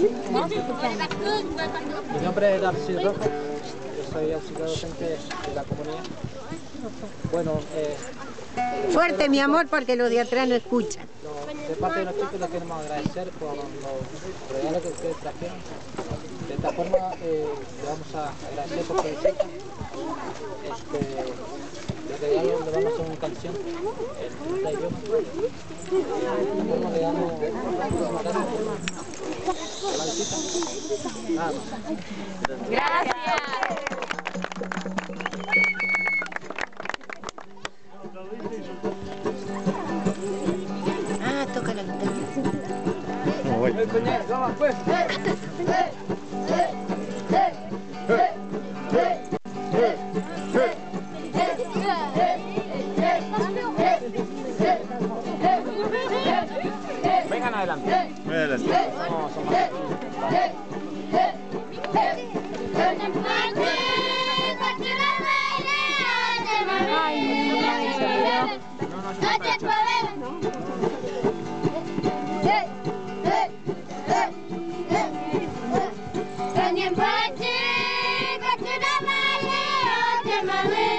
Mi nombre es Darcy Rojo, yo soy auxiliar docente de la comunidad. Bueno, eh, Fuerte, mi amor, porque los de atrás no escuchan. de parte de los chicos les queremos agradecer por los regalos que ustedes trajeron. De esta forma eh, le vamos a agradecer por visita. Este, el regalo le vamos a hacer una canción nuestra idioma forma le damos muchísimas gracias. Ah, toca la guitarra. Can you put it back to the valley?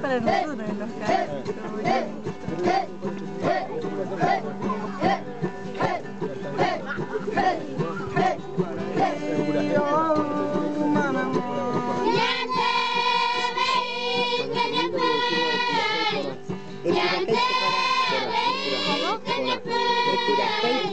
Para nosotros en los carros. El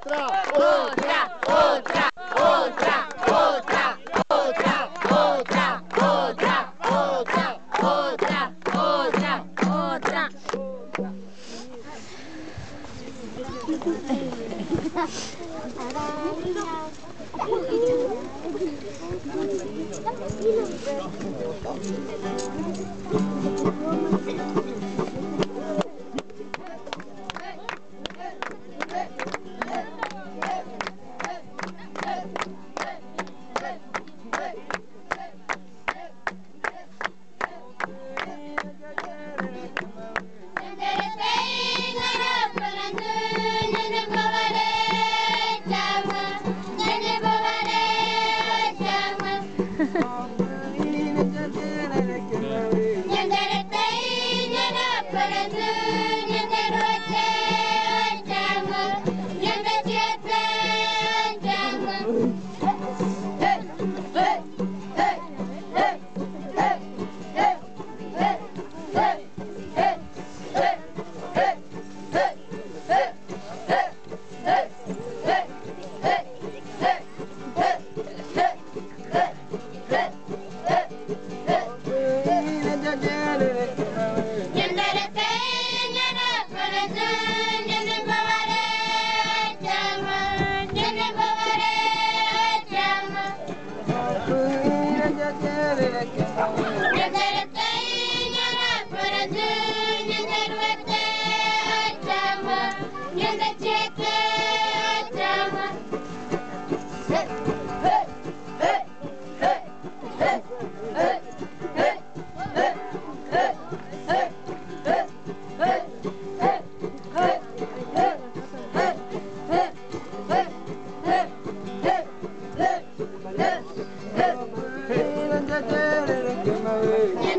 오트라 오트라 오트라 오트라 오트라 오트라 오트라 오트라 오트라 오트라 오트라 오트라 오트라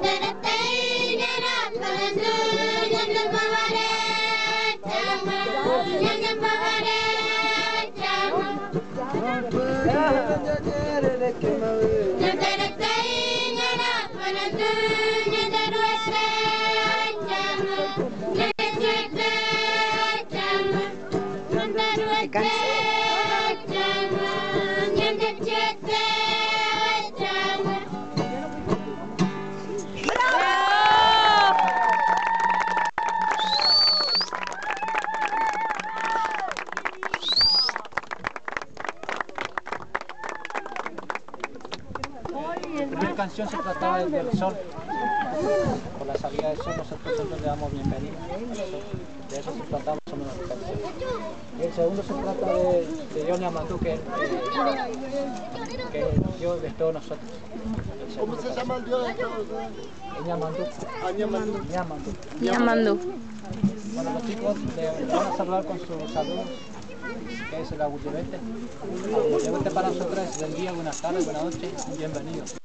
La se trataba del, del sol. Por la salida del sol nosotros siempre le damos bienvenida. De eso se trataba más o menos la canción. Y el segundo se trata de, de Johnny Amandú, que, eh, que es el Dios de todos nosotros. ¿Cómo se llama el dios de todos? Es Ñamandú. Añamandú. Ñamandú. Yamandú. Bueno, los chicos le, van a saludar con sus saludos, que es el. Agullevete para nosotros es buen día, buenas tardes, buenas noches, bienvenidos.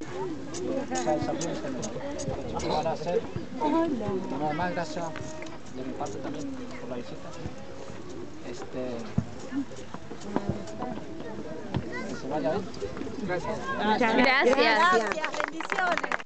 O sea, el saludo es el que los chicos van a hacer. Una vez más, gracias de mi parte también por la visita. Este, que se vaya bien. Gracias. Gracias, bendiciones.